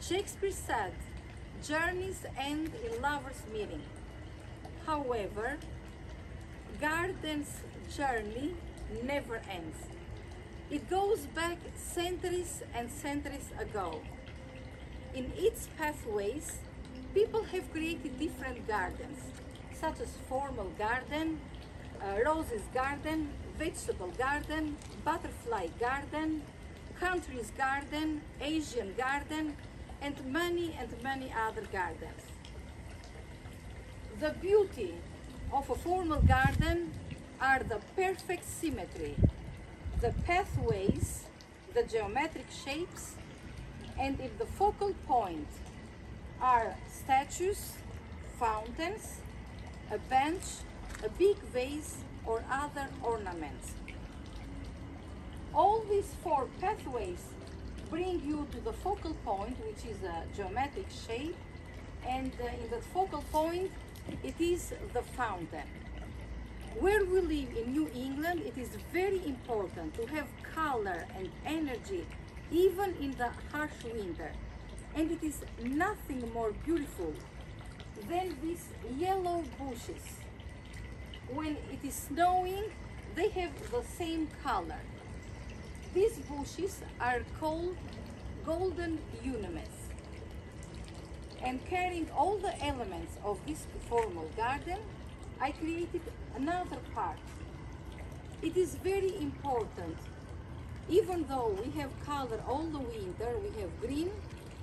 Shakespeare said, journeys end in lovers meeting. However, garden's journey never ends. It goes back centuries and centuries ago. In its pathways, people have created different gardens, such as formal garden, uh, roses garden, vegetable garden, butterfly garden, country's garden, Asian garden, and many and many other gardens. The beauty of a formal garden are the perfect symmetry, the pathways, the geometric shapes, and if the focal point are statues, fountains, a bench, a big vase, or other ornaments. All these four pathways bring you to the focal point, which is a geometric shape, and uh, in that focal point, it is the fountain. Where we live in New England, it is very important to have color and energy even in the harsh winter. And it is nothing more beautiful than these yellow bushes. When it is snowing, they have the same color. These bushes are called golden euonymus. And carrying all the elements of this formal garden, I created another part. It is very important. Even though we have color all the winter, we have green,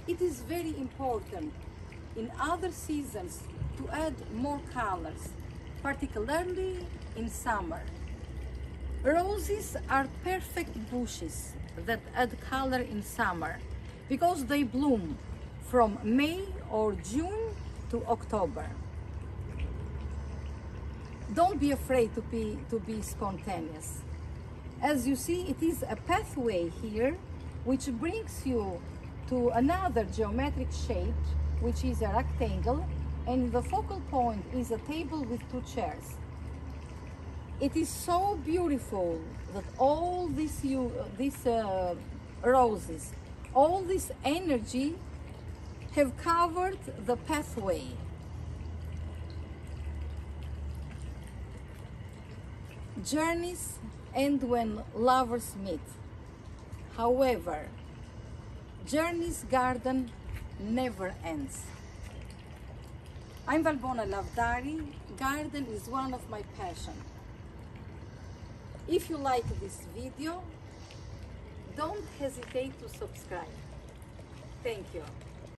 it is very important in other seasons to add more colors, particularly in summer. Roses are perfect bushes that add color in summer because they bloom from May or June to October. Don't be afraid to be, to be spontaneous. As you see, it is a pathway here which brings you to another geometric shape, which is a rectangle, and the focal point is a table with two chairs. It is so beautiful that all these, uh, roses, all this energy have covered the pathway. Journeys end when lovers meet. However, Journey's garden never ends. I'm Valbona Lavdari. Garden is one of my passion. If you like this video, don't hesitate to subscribe. Thank you.